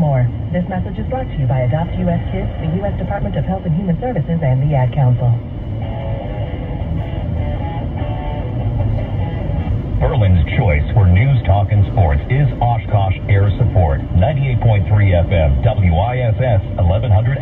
more. This message is brought to you by Adopt U.S. Kids, the U.S. Department of Health and Human Services, and the Ad Council. Berlin's choice for news, talk, and sports is Oshkosh Air Support. 98.3 FM, WISS, 1100